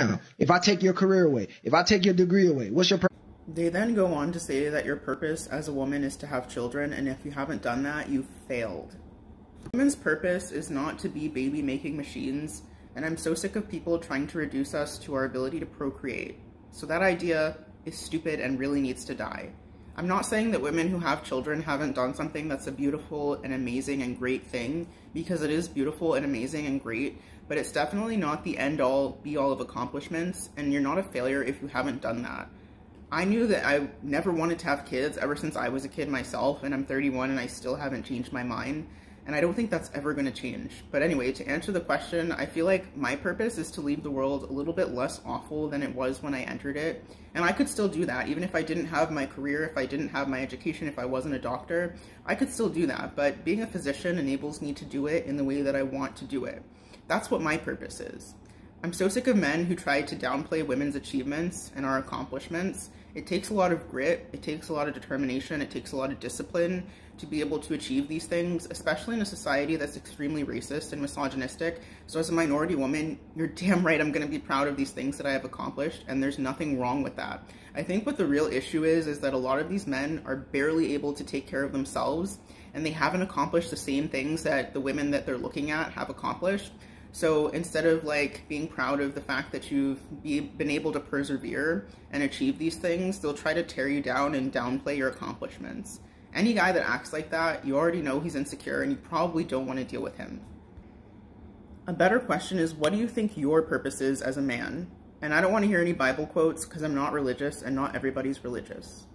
now. If I take your career away, if I take your degree away, what's your purpose? They then go on to say that your purpose as a woman is to have children, and if you haven't done that, you failed. Women's purpose is not to be baby making machines, and I'm so sick of people trying to reduce us to our ability to procreate. So that idea is stupid and really needs to die. I'm not saying that women who have children haven't done something that's a beautiful and amazing and great thing, because it is beautiful and amazing and great, but it's definitely not the end all be all of accomplishments, and you're not a failure if you haven't done that. I knew that I never wanted to have kids ever since I was a kid myself, and I'm 31 and I still haven't changed my mind. And I don't think that's ever going to change. But anyway, to answer the question, I feel like my purpose is to leave the world a little bit less awful than it was when I entered it. And I could still do that, even if I didn't have my career, if I didn't have my education, if I wasn't a doctor, I could still do that. But being a physician enables me to do it in the way that I want to do it. That's what my purpose is. I'm so sick of men who try to downplay women's achievements and our accomplishments. It takes a lot of grit, it takes a lot of determination, it takes a lot of discipline to be able to achieve these things, especially in a society that's extremely racist and misogynistic. So as a minority woman, you're damn right I'm gonna be proud of these things that I have accomplished, and there's nothing wrong with that. I think what the real issue is, is that a lot of these men are barely able to take care of themselves, and they haven't accomplished the same things that the women that they're looking at have accomplished. So instead of like being proud of the fact that you've be, been able to persevere and achieve these things, they'll try to tear you down and downplay your accomplishments. Any guy that acts like that, you already know he's insecure and you probably don't want to deal with him. A better question is, what do you think your purpose is as a man? And I don't want to hear any Bible quotes because I'm not religious and not everybody's religious.